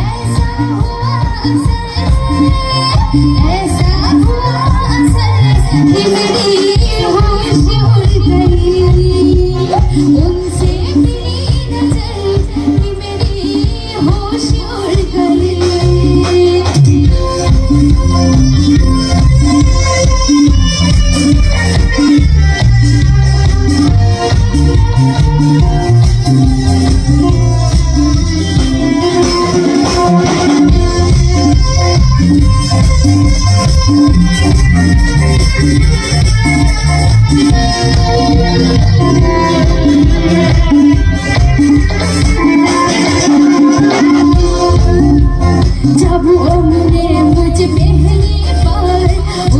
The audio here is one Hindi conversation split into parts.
Yes. जब उम्र मुझ पहली बार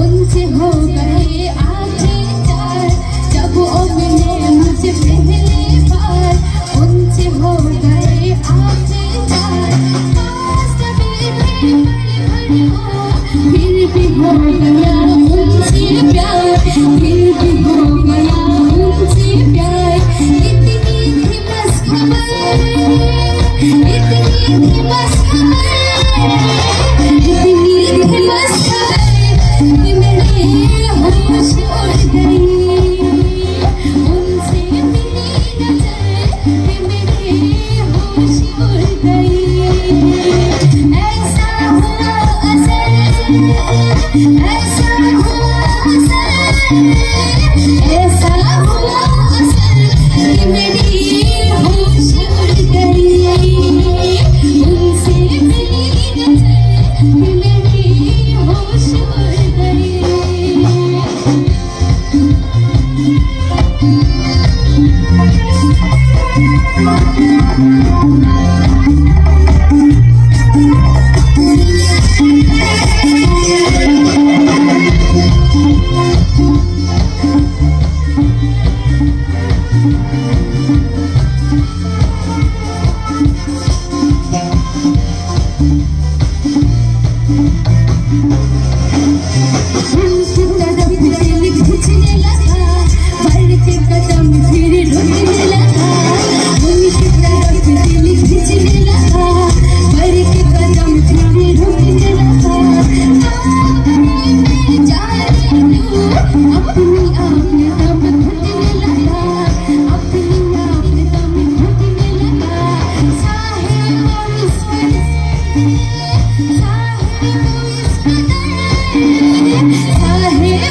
उनसे हो गए आगे चार। जब उम्र मुझ पहली बार उनसे हो गए आगे चार। फिर भी हो गए Let's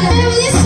Hallelujah.